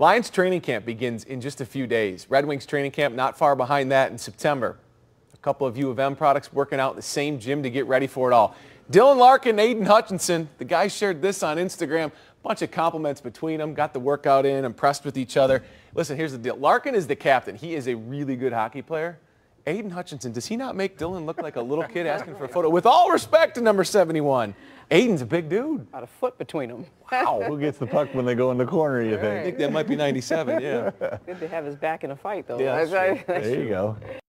Lions training camp begins in just a few days. Red Wings training camp not far behind that in September. A couple of U of M products working out in the same gym to get ready for it all. Dylan Larkin, Aidan Hutchinson, the guys shared this on Instagram. Bunch of compliments between them, got the workout in, impressed with each other. Listen, here's the deal. Larkin is the captain. He is a really good hockey player. Aidan Hutchinson, does he not make Dylan look like a little kid asking for a photo? With all respect to number 71, Aidan's a big dude. About a foot between them. Wow. Who gets the puck when they go in the corner, you think? I think? think that might be 97, yeah. Good to have his back in a fight, though. Yeah, that's That's right. There you go.